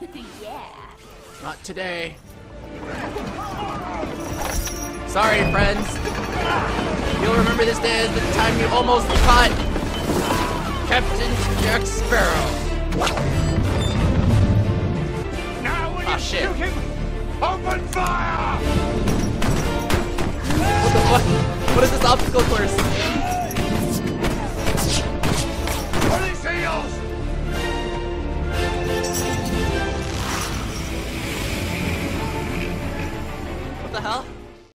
yeah. Not today. Sorry, friends. You'll remember this day as the time you almost caught Captain Jack Sparrow. Now when Ah, you shit. shoot him, open fire! What the fuck? What is this obstacle course? What the hell?